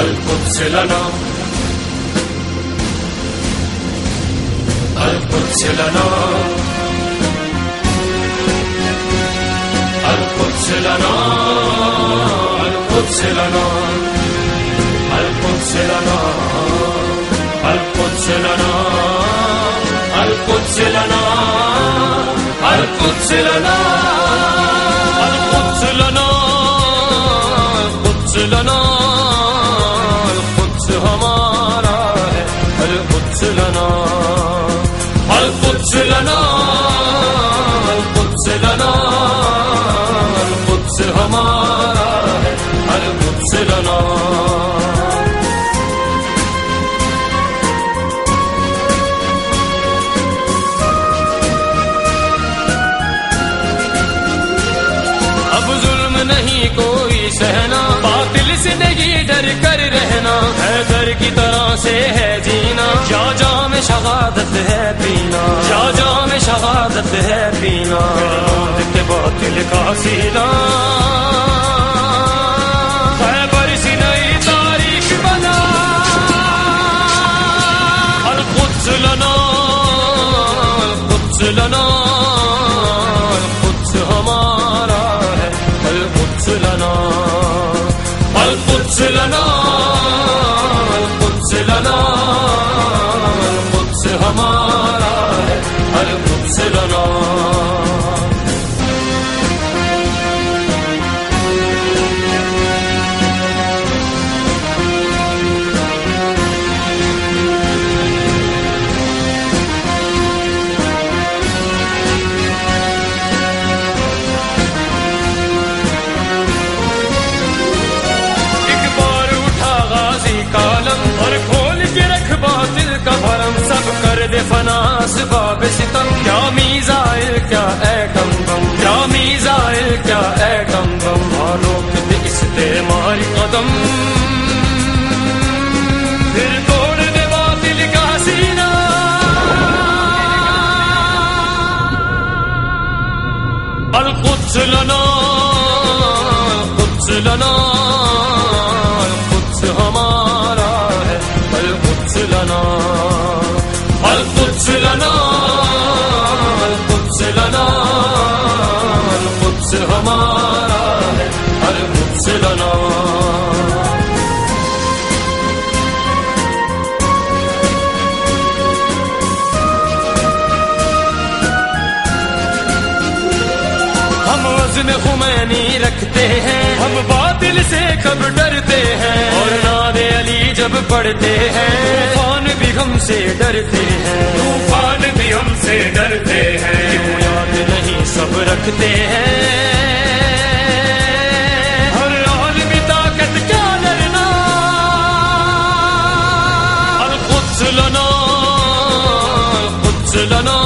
القدس لنا القدس لنا القدس لنا القدس لنا القدس لنا القدس لنا القدس لنا القدس لنا القدس لنا القدس لنا القدس ہمارا ہے القدس لنا القدس لنا القدس لنا القدس ہمارا ہے القدس لنا اب ظلم نہیں کوئی سہنا، باطل سے نہیں ڈر کر رہنا۔ ہے در کی طرح سے ہے جینا۔ جا جام شہادت ہے پینا۔ جا جام شہادت ہے پینا۔ کے باطل کا سینا۔ فناس باب ستم۔ کیا میزائل، کیا اے کم بم کیا میزائل، کیا اے کم بم روک دے اس دے ماری قدم۔ پھر توڑ دے باطل کا سینہ۔ القدس لنا القدس لنا۔ القدس ہمارا ہے، القدس لنا۔ القدس لنا القدس لنا القدس ہمارا ہے القدس لنا ہم وزن خمینی رکھتے ہیں ہم باطل سے کب ڈرتے ہیں اور ناد علی جب پڑھتے ہیں سے ڈرتے ہیں۔ طوفان بھی ہم سے ڈرتے ہیں۔ کیوں یاد نہیں سب رکھتے ہیں۔ ہر طاقت کیا ڈرنا۔ القدس لنا القدس لنا۔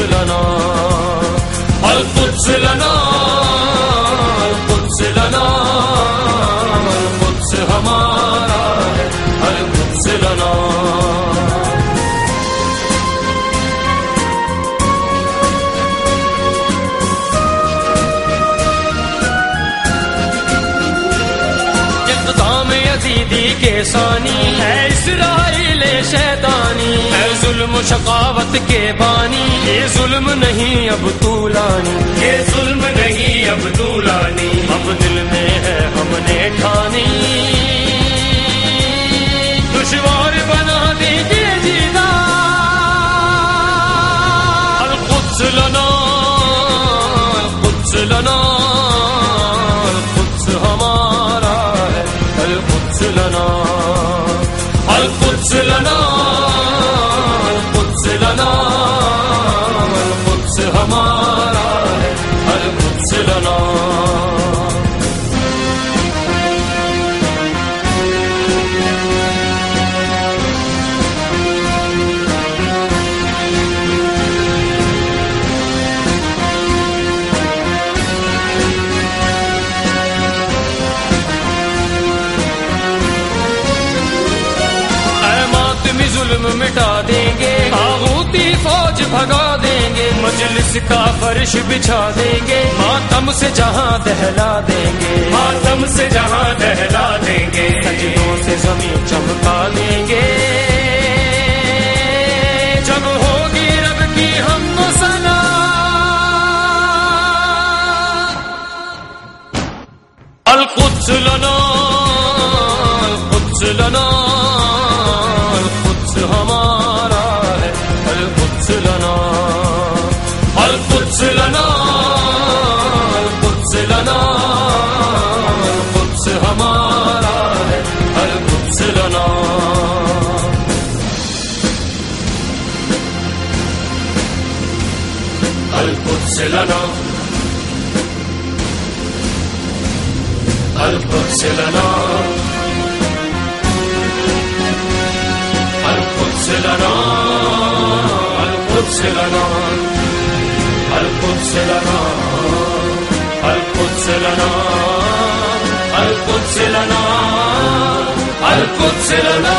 لنا، القدس لنا القدس لنا، القدس ہمارا ہے، القدس لنا۔ اقدام یزیدی کے ثانی ہے اس راہ ظلم و شقاوت کے بانی. یہ ظلم نہیں اب طولانی یہ ظلم نہیں اب دولانی اب دل میں ہے ہم نے ٹھانی. دشوار بنا دیں گے جینا. القدس لنا القدس لنا. القدس ہمارا ہے القدس لنا. القدس لنا بھگا دیں گے مجلس کا فرش بچھا دیں گے ماتم سے جہاں دہلا دیں گے ماتم سے جہاں دہلا دیں گے سجدوں سے زمین چمکا دیں گے جب ہوگی رب کی ہم سنا القدس لنا۔ القدس لنا القدس ہمارا ہے لنا القدس لنا القدس لنا القدس لنا القدس لنا القدس لنا Barcelona.